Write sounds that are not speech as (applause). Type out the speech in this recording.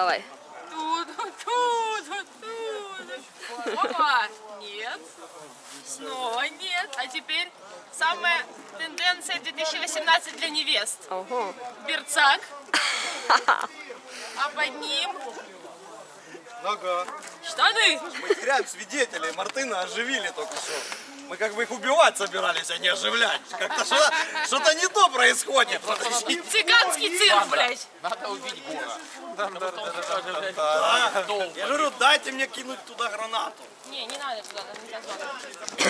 давай. Тут, тут, тут. Опа! Нет. Снова нет. А теперь самая тенденция 2018 для невест. Ого. Берцак. (laughs) А под ним Ага. штаны. Мы теряем свидетелей. Мартына оживили только что. Мы как бы их убивать собирались, а не оживлять. Как-то что-то, что-то не то происходит. Цыганский цирк, блядь. Надо убить Гора. Я говорю, дайте мне кинуть туда гранату. Не, не надо туда, звонить.